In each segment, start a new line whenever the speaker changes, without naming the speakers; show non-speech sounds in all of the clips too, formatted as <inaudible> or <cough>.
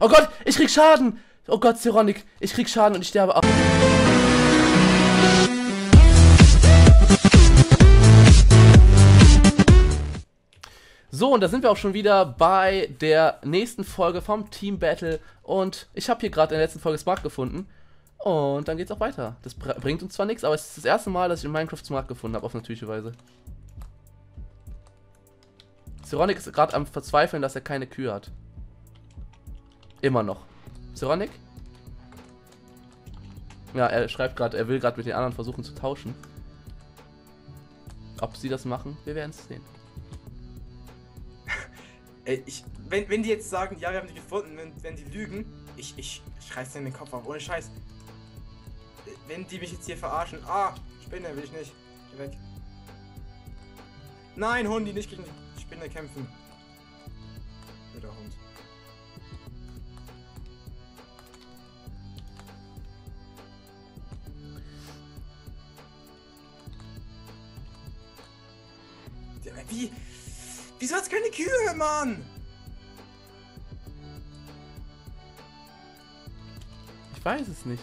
Oh Gott, ich krieg Schaden! Oh Gott, Zeronic, ich krieg Schaden und ich sterbe auch. So, und da sind wir auch schon wieder bei der nächsten Folge vom Team Battle. Und ich habe hier gerade in der letzten Folge Smart gefunden. Und dann geht's auch weiter. Das bringt uns zwar nichts, aber es ist das erste Mal, dass ich in Minecraft Smart gefunden habe, auf natürliche Weise. Zeronic ist gerade am Verzweifeln, dass er keine Kühe hat. Immer noch. Zeronic? Ja, er schreibt gerade, er will gerade mit den anderen versuchen zu tauschen. Ob sie das machen, wir werden es sehen. <laughs>
Ey, ich, wenn, wenn die jetzt sagen, ja, wir haben die gefunden, wenn, wenn die lügen, ich, ich, ich reiß in den Kopf auf, ohne Scheiß. Wenn die mich jetzt hier verarschen, ah, Spinne will ich nicht, geh weg. Nein, Hundi, nicht gegen die Spinne kämpfen. Wie? Wieso hat's keine Kühe, Mann?
Ich weiß es nicht.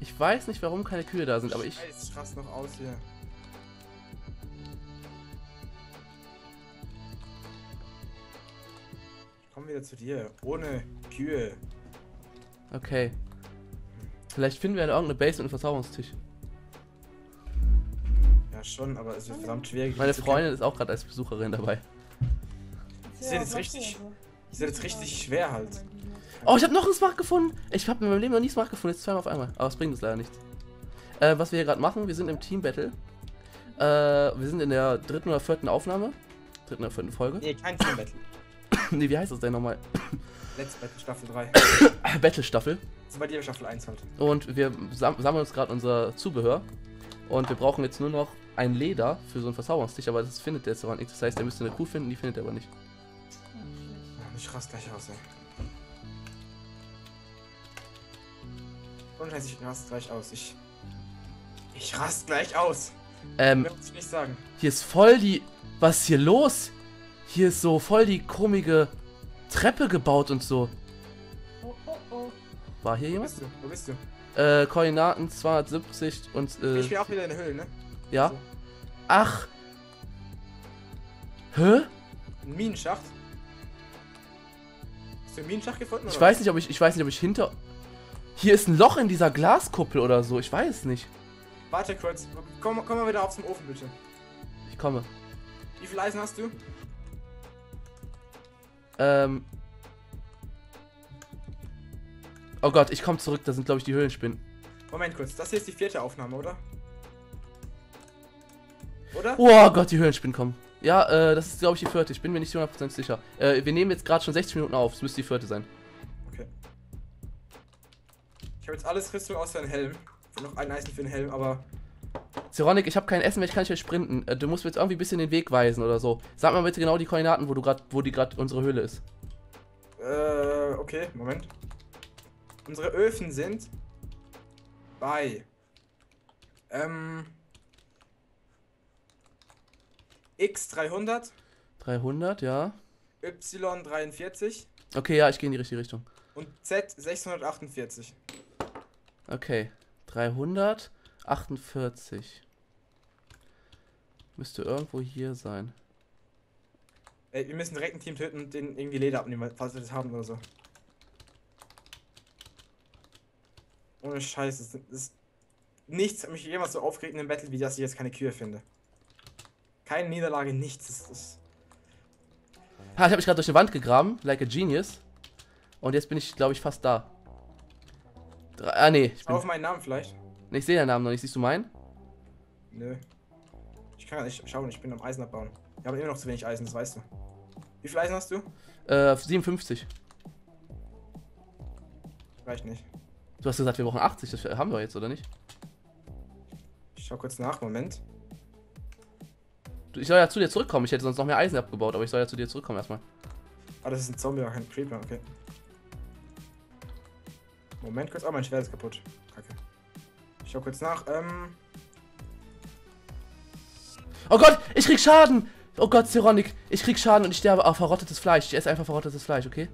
Ich weiß nicht, warum keine Kühe da sind, aber ich.
Scheiß, ich raste noch aus hier. Ich komme wieder zu dir. Ohne Kühe.
Okay. Vielleicht finden wir in irgendeine Base mit einem Verzauberungstisch.
Ja, schon, aber es wird verdammt schwer.
Meine Freundin ist auch gerade als Besucherin dabei.
Das wird jetzt richtig. Das wird jetzt richtig schwer halt.
Oh, ich habe noch einen Smart gefunden. Ich habe in meinem Leben noch nie Smart gefunden. Jetzt zweimal auf einmal. Aber es bringt uns leider nichts. Äh, was wir hier gerade machen, wir sind im Team Battle. Äh, wir sind in der dritten oder vierten Aufnahme. Dritten oder vierten Folge.
Nee, kein Team Battle. <coughs>
nee, wie heißt das denn nochmal?
Let's Battle Staffel 3. <coughs>
Battle Staffel.
Das ist bei dir Staffel 1 halt.
Und wir sam sammeln uns gerade unser Zubehör. Und wir brauchen jetzt nur noch ein Leder für so einen Verzauberungstisch, aber das findet der jetzt aber nicht. Das heißt, er müsste eine Kuh finden, die findet er aber nicht.
Ich rast gleich aus, ey. Und heißt, ich rast gleich aus. Ich. Ich rast gleich aus.
Ähm,
muss ich nicht sagen.
hier ist voll die. Was ist hier los? Hier ist so voll die komische Treppe gebaut und so.
Oh, oh, oh.
War hier
Wo
jemand?
bist du? Wo bist du?
Äh, Koordinaten 270 und äh,
Ich bin auch wieder in der Höhle, ne?
ja.
So.
Ach. Hä?
Ein Minenschacht. Hast du einen Minenschacht gefunden?
Ich
oder
weiß nicht, ob ich ich weiß nicht, ob ich hinter Hier ist ein Loch in dieser Glaskuppel oder so. Ich weiß nicht.
Warte kurz. Komm, komm mal wieder auf zum Ofen, bitte.
Ich komme.
Wie viel Eisen hast du?
Ähm. Oh Gott, ich komme zurück. Da sind glaube ich die Höhlenspinnen.
Moment kurz. Das hier ist die vierte Aufnahme, oder? Oder?
Oh Gott, die Höhlenspinnen kommen. Ja, äh, das ist glaube ich die vierte. Ich bin mir nicht 100% sicher. Äh, wir nehmen jetzt gerade schon 60 Minuten auf. Es müsste die vierte sein.
Okay. Ich habe jetzt alles Rüstung außer einen Helm. Noch ein Eisen für den Helm, aber.
Zeronic, ich habe kein Essen mehr, ich kann nicht mehr sprinten. Äh, du musst mir jetzt irgendwie ein bisschen den Weg weisen oder so. Sag mal bitte genau die Koordinaten, wo du gerade, wo die gerade unsere Höhle ist.
Äh, okay, Moment. Unsere Öfen sind bei ähm X300,
300, ja.
Y43
Okay, ja, ich gehe in die richtige Richtung.
und Z648.
Okay. 348. Müsste irgendwo hier sein.
Ey, wir müssen direkt ein Team töten und den irgendwie Leder abnehmen, falls wir das haben oder so. Ohne Scheiß, das ist nichts hat mich jemals so aufgeregt in einem Battle, wie dass ich jetzt keine Kühe finde. Keine Niederlage, nichts. Das ist
Ha, ich habe mich gerade durch eine Wand gegraben, like a genius. Und jetzt bin ich, glaube ich, fast da. Drei, ah, nee. Ich, bin,
auf meinen Namen vielleicht.
nee, ich sehe deinen Namen noch nicht. Siehst du meinen?
Nö. Ich kann gar nicht schauen, ich bin am Eisen abbauen. Ich habe immer noch zu wenig Eisen, das weißt du. Wie viel Eisen hast du?
Äh, 57.
Reicht nicht.
Du hast gesagt, wir brauchen 80. Das haben wir jetzt, oder nicht?
Ich schau kurz nach, Moment.
Ich soll ja zu dir zurückkommen. Ich hätte sonst noch mehr Eisen abgebaut, aber ich soll ja zu dir zurückkommen erstmal.
Ah, das ist ein Zombie, aber kein Creeper, okay. Moment kurz, oh, mein Schwert ist kaputt. Kacke. Ich schau kurz nach, ähm.
Oh Gott, ich krieg Schaden! Oh Gott, Zeronic, ich krieg Schaden und ich sterbe auf verrottetes Fleisch. Ich esse einfach verrottetes Fleisch, okay?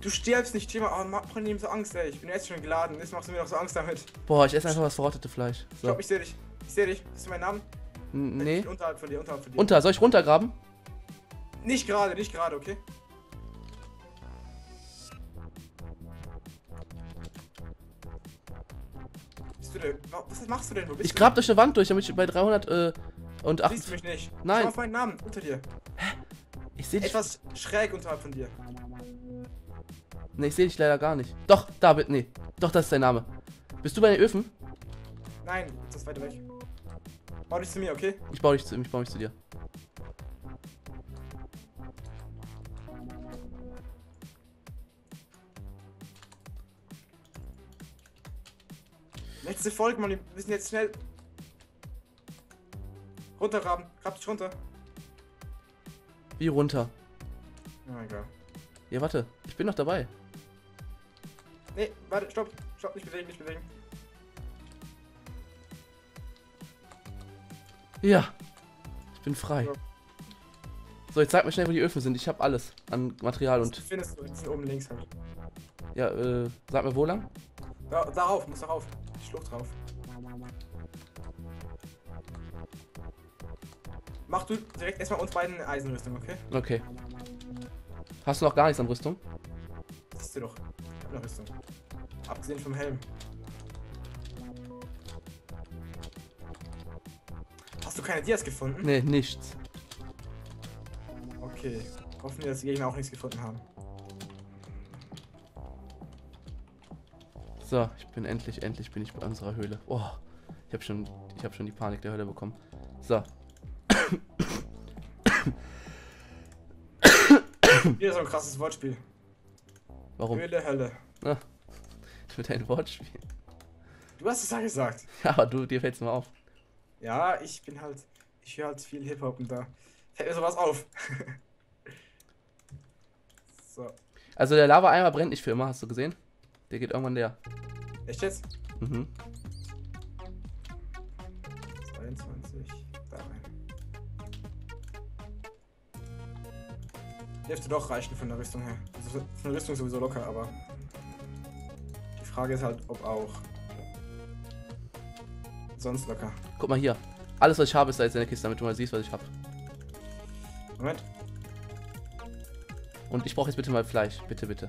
Du stirbst nicht, Thema. Oh, mach mir so Angst, ey. Ich bin jetzt schon geladen. Jetzt machst du mir noch so Angst damit.
Boah, ich esse einfach das verrottete Fleisch.
Ich
So.
glaube, ich sehe dich. Ich sehe dich. Hast du meinen Namen?
N-
Ich
Nee.
bin unterhalb von dir, unterhalb von dir.
Unter, soll ich runtergraben?
Nicht gerade, nicht gerade, okay? Bist du denn? wa- Was machst du denn? Wo bist
Ich
du?
grab durch eine Wand durch, damit ich bei 300 äh, und
Du
8.
siehst mich nicht.
Nein.
Schau auf meinen Namen unter dir.
Ich sehe dich.
Etwas schräg unterhalb von dir.
Nee, ich sehe dich leider gar nicht. Doch, da, bi- nee. Doch, das ist dein Name. Bist du bei den Öfen?
Nein, das ist weiter weg. Bau dich zu mir, okay?
Ich baue dich zu, ich baue mich zu dir.
Letzte Folge, Mann. Wir müssen jetzt schnell. Runtergraben. Grab dich runter.
Wie runter?
Oh mein Gott.
Ja, warte. Ich bin noch dabei.
Nee, warte, stopp. Stopp, nicht bewegen, nicht bewegen.
Ja. Ich bin frei.
Ja.
So, jetzt sag mir schnell, wo die Öfen sind. Ich habe alles an Material
Du
und.
findest du, die sind oben links halt.
Ja, äh, sag mir wo lang?
Da, darauf, muss darauf. Die Schlucht drauf. Mach du direkt erstmal uns beiden Eisenrüstung, okay?
Okay. Hast du noch gar nichts an Rüstung?
Siehst du doch. Eine Rüstung. Abgesehen vom Helm. Hast du keine Dias gefunden?
Nee, nichts.
Okay. Hoffen wir, dass die Gegner auch nichts gefunden haben.
So, ich bin endlich, endlich bin ich bei unserer Höhle. Oh, ich habe schon, ich habe schon die Panik der Hölle bekommen. So,
Wieder so ein krasses Wortspiel.
Warum?
Höhle, Hölle. <laughs>
Mit deinem Wortspiel.
Du hast es ja gesagt. <laughs>
Ja, aber du, dir fällt's mal auf.
Ja, ich bin halt. Ich höre halt viel Hip-Hop und da fällt mir sowas auf. <laughs> so.
Also der Lava-Eimer brennt nicht für immer, hast du gesehen? Der geht irgendwann leer.
Echt jetzt?
Mhm.
22. Da rein. Dürfte doch reichen von der Rüstung her. Der Rüstung sowieso locker, aber. Die Frage ist halt, ob auch. Sonst locker.
Guck mal hier. Alles, was ich habe, ist da jetzt in der Kiste, damit du mal siehst, was ich habe.
Moment.
Und ich brauche jetzt bitte mal Fleisch. Bitte, bitte.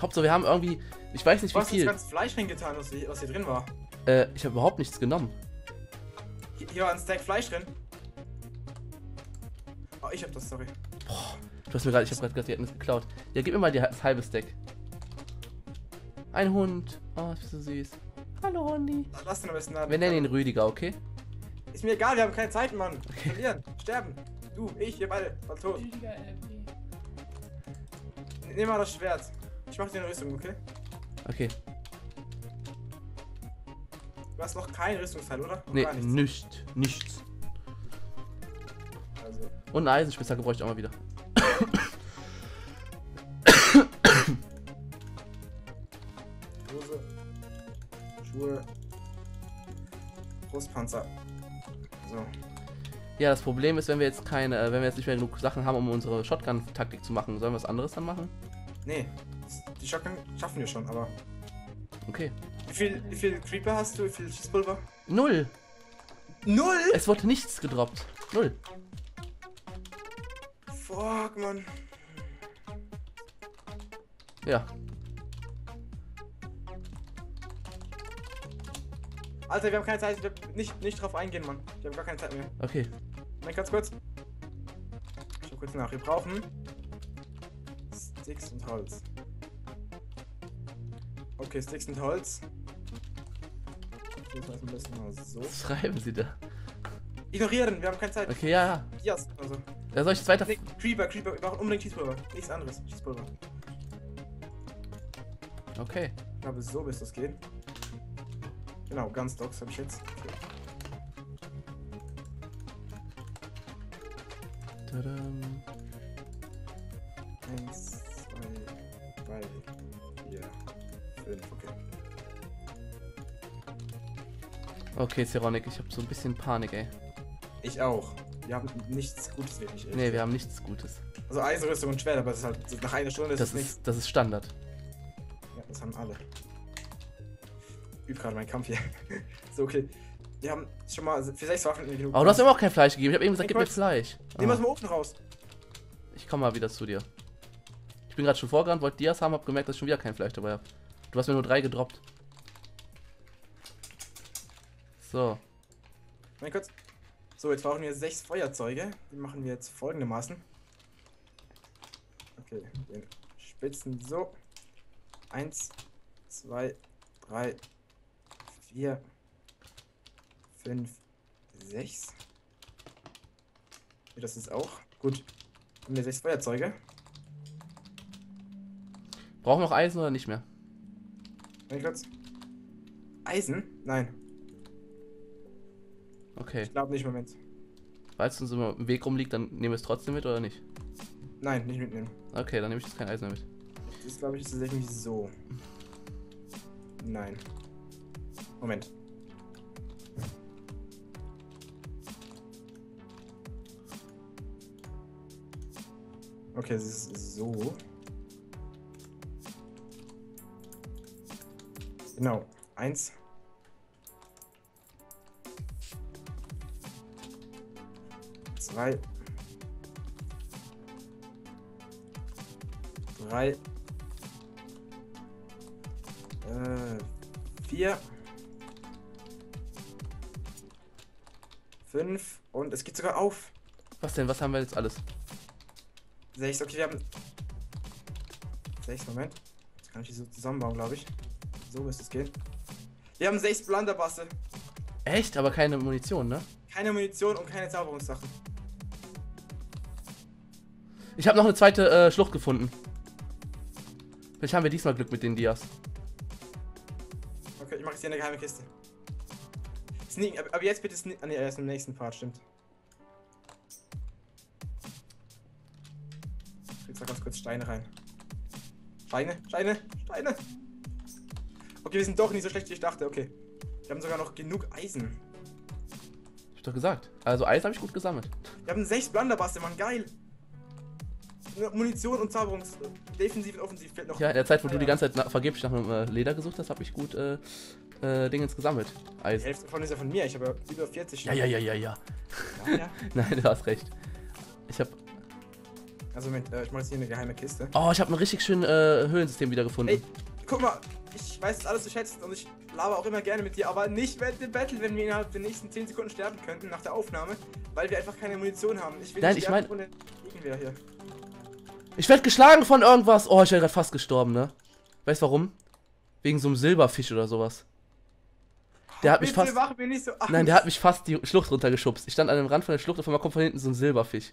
Hauptsache, wir haben irgendwie. Ich weiß nicht,
Du
wie
hast das
viel.
ganze Fleisch reingetan, was hier, was hier drin war.
Äh, ich habe überhaupt nichts genommen.
Hier war ein Stack Fleisch drin. Oh, ich hab das, sorry.
Du hast mir gerade, ich habe gerade gesagt, die hätten es geklaut. Ja, gib mir mal die, das halbe Stack. Ein Hund. Oh, ist so süß. Hallo, Hundi.
Lass den am besten da.
Wir nennen ihn Rüdiger, okay?
Ist mir egal, wir haben keine Zeit, Mann. Verlieren, sterben. Du, ich, wir beide, war tot.
Rüdiger LP.
Nimm mal das Schwert. Ich mach dir eine Rüstung, okay?
Okay.
Du hast noch kein Rüstungsteil, oder? Noch
Nee,
nichts.
nichts. Nichts. Und eine Eisenspitzhacke bräuchte ich auch mal wieder.
Hose, Schuhe, Brustpanzer. So.
Ja, das Problem ist, wenn wir jetzt keine, äh, wenn wir jetzt nicht mehr genug Sachen haben, um unsere Shotgun-Taktik zu machen, sollen wir was anderes dann machen?
Nee, die Shotgun schaffen wir schon, aber.
Okay.
Wie viel, wie viel Creeper hast du? Wie viel Schießpulver?
Null.
Null?
Es wurde nichts gedroppt. Null.
Fuck, Mann.
Ja.
Alter, wir haben keine Zeit. Nicht, nicht drauf eingehen, Mann. Wir haben gar keine Zeit mehr.
Okay.
Moment, ganz kurz. Ich schau kurz nach. Wir brauchen Sticks und Holz. Okay, Sticks und Holz. Mal ein bisschen mal so.
Was schreiben Sie da?
Ignorieren, wir haben keine Zeit.
Okay, ja, ja.
Yes, also.
Da soll ich jetzt weiter.
Nee, Creeper, Creeper, wir brauchen unbedingt Schießpulver. Nichts anderes. Schießpulver.
Okay.
Ich glaube, so müsste es gehen. Genau, ganz Dogs habe ich jetzt. Okay.
Tadam.
Eins, zwei, drei, vier, fünf, okay.
Okay, Ceronic, ich habe so ein bisschen Panik, ey.
Ich auch. Wir haben nichts Gutes wirklich.
Nee, wir haben nichts Gutes.
Also Eisenrüstung und Schwert, aber das ist halt nach einer Stunde ist
Das
es nichts.
ist, das ist Standard.
Ja, das haben alle. Ich übe gerade meinen Kampf hier. <laughs> so, okay. Wir haben schon mal für sechs Waffen genug.
Aber du hast mir auch kein Fleisch gegeben. Ich habe eben gesagt,
Hey,
gib mir. Fleisch.
Nehmen wir
Ah,
aus dem Ofen raus.
ich komme mal wieder zu dir. Ich bin gerade schon vorgerannt, wollte Dias haben, hab gemerkt, dass ich schon wieder kein Fleisch dabei habe. Du hast mir nur drei gedroppt. So.
Mein kurz. So, jetzt brauchen wir sechs Feuerzeuge. Die machen wir jetzt folgendermaßen. Okay, den Spitzen so. Eins, zwei, drei, vier, fünf, sechs. Das ist auch. Gut. Haben wir sechs Feuerzeuge.
Brauchen wir noch Eisen oder nicht mehr?
Mein. Eisen? Nein,
Okay.
ich glaube nicht, Moment.
Falls es uns immer im Weg rumliegt, dann nehmen wir es trotzdem mit oder nicht?
Nein, nicht mitnehmen.
Okay, dann nehme ich jetzt kein Eisen mehr mit.
Das glaube ich tatsächlich so. Nein. Moment. Okay, es ist so. Genau. Eins. Zwei. Drei. Äh, vier. Fünf. Und es geht sogar auf.
Was denn? Was haben wir jetzt alles?
Sechs. Okay, wir haben. Sechs, Moment. Das kann ich die so zusammenbauen, glaube ich. So müsste es gehen. Wir haben sechs Blunderbusse.
Echt? Aber keine Munition, ne?
Keine Munition und keine Zauberungssachen.
Ich habe noch eine zweite äh, Schlucht gefunden. Vielleicht haben wir diesmal Glück mit den Dias.
Okay, ich mache jetzt hier eine geheime Kiste. Sneaken, aber, aber jetzt bitte sneaken. Ah, ne, erst im nächsten Part, stimmt. Jetzt mal ganz kurz Steine rein. Steine, Steine, Steine. Okay, wir sind doch nicht so schlecht, wie ich dachte. Okay. Wir haben sogar noch genug Eisen.
Hab ich doch gesagt. Also Eis habe ich gut gesammelt.
Wir haben sechs Blunderbusse, Mann, geil. Nur Munition und Zauberungs... Defensiv und offensiv fehlt noch.
Ja, in der Zeit, wo
Ah,
du die ganze Zeit nach, vergeblich nach einem äh, Leder gesucht hast, habe ich gut äh, äh, Dingens gesammelt.
Die
Eis.
Hälfte davon ist ja von mir. Ich habe ja über 40.
Ja, ja, ja, ja, ja.
ja, ja. <laughs>
Nein, du hast recht. Ich habe
Also Moment, äh, ich mache jetzt hier eine geheime Kiste.
Oh, ich habe ein richtig schönes äh, Höhlensystem wieder gefunden.
Ey, guck mal, ich weiß das alles zu schätzen und ich laber auch immer gerne mit dir, aber nicht während dem Battle, wenn wir innerhalb der nächsten 10 Sekunden sterben könnten nach der Aufnahme, weil wir einfach keine Munition haben. Ich will
Nein,
nicht
ich mein- Ich werde geschlagen von irgendwas. Oh, ich wäre gerade fast gestorben, ne? Weißt warum? Wegen so einem Silberfisch oder sowas. Der hat mich
Bitte
fast.
so.
Nein, der hat mich fast die Schlucht runtergeschubst. Ich stand an dem Rand von der Schlucht, auf einmal kommt von hinten so ein Silberfisch.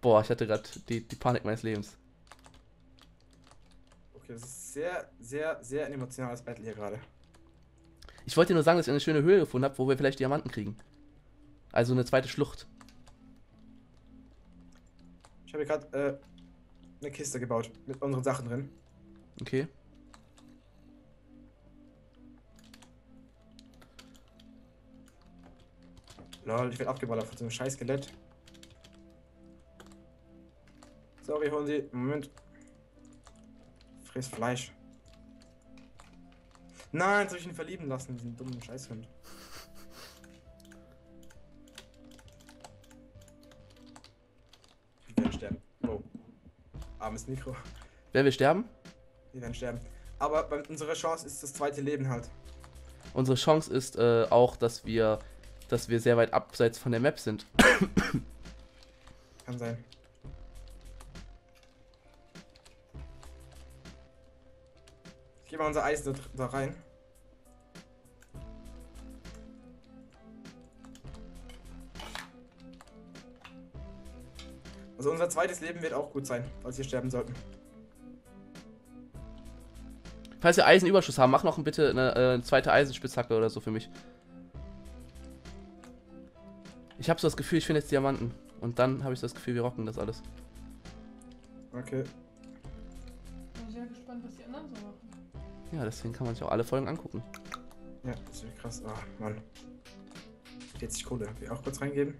Boah, ich hatte gerade die, die Panik meines Lebens.
Okay, das ist sehr, sehr, sehr ein emotionales Battle hier gerade.
Ich wollte dir nur sagen, dass ich eine schöne Höhle gefunden habe, wo wir vielleicht Diamanten kriegen. Also eine zweite Schlucht.
Ich habe hier gerade äh, eine Kiste gebaut mit unseren Sachen drin.
Okay.
Lol, ich werde abgeballert von so einem scheiß Skelett. Sorry, holen Sie. Moment. Friss Fleisch. Nein, soll ich ihn verlieben lassen, diesen dummen Scheißhund. Armes Mikro.
Werden wir sterben?
Wir werden sterben. Aber bei, unsere Chance ist das zweite Leben halt.
Unsere Chance ist äh, auch, dass wir, dass wir sehr weit abseits von der Map sind.
Kann sein. Ich gebe mal unser Eis da, da rein. Also unser zweites Leben wird auch gut sein, falls wir sterben sollten.
Falls wir Eisenüberschuss haben, mach noch bitte eine äh, zweite Eisenspitzhacke oder so für mich. Ich habe so das Gefühl, ich finde jetzt Diamanten. Und dann habe ich das Gefühl, wir rocken das alles.
Okay.
Bin sehr gespannt, was die anderen so machen.
Ja, deswegen kann man sich auch alle Folgen angucken.
Ja, das wird krass. Ah, Mann. 40 Kohle. Will ich auch kurz reingeben?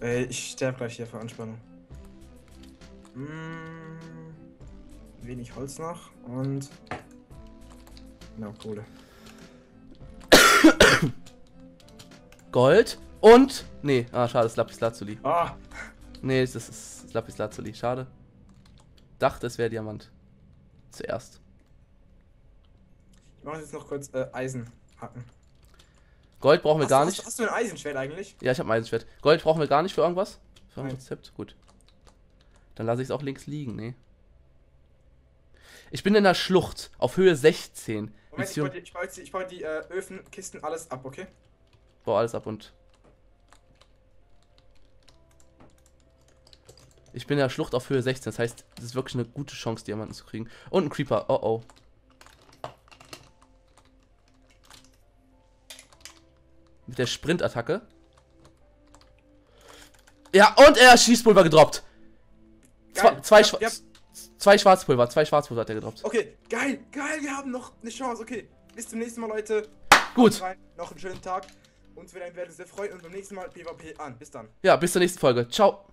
Äh, ich sterbe gleich hier vor Anspannung. Mm, wenig Holz noch und. Genau, Kohle. <coughs>
Gold und. Nee, ah, schade, das ist Lapis Lazuli.
Ah!
Nee, das ist Lapis Lazuli, schade. Dachte, es wäre Diamant. Zuerst.
Ich mache jetzt noch kurz äh, Eisen hacken.
Gold brauchen wir
Hast,
gar
hast,
nicht.
hast du ein Eisenschwert eigentlich?
Ja, ich habe ein Eisenschwert. Gold brauchen wir gar nicht für irgendwas? Für ein. Rezept? Gut. Dann lasse ich es auch links liegen, nee. Ich bin in der Schlucht auf Höhe 16.
Moment, ich baue die, ich baue die, ich baue die äh, Öfen, Kisten, alles ab, okay?
Bau alles ab und. Ich bin in der Schlucht auf Höhe 16, das heißt, das ist wirklich eine gute Chance, Diamanten zu kriegen. Und ein Creeper, oh oh. Mit der Sprintattacke. Ja, und er hat Schießpulver gedroppt. Zwei,
Geil.
zwei,
Ja,
Schwa zwei Schwarzpulver, zwei Schwarzpulver hat er gedroppt.
Okay, geil, geil, wir haben noch eine Chance, okay. Bis zum nächsten Mal, Leute.
Gut,
rein, noch einen schönen Tag. Uns wird ein sehr freuen und beim nächsten Mal PvP an. Bis dann.
ja, bis zur nächsten Folge. Ciao.